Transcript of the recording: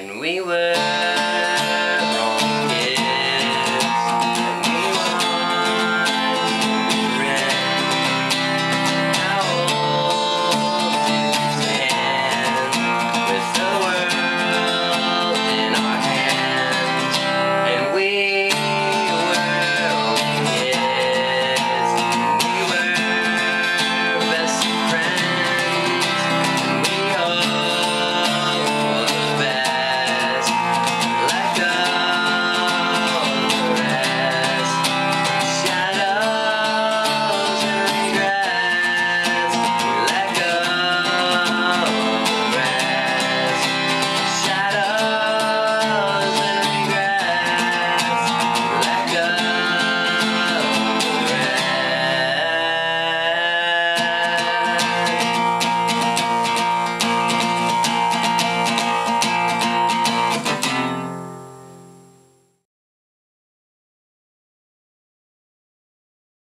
And we were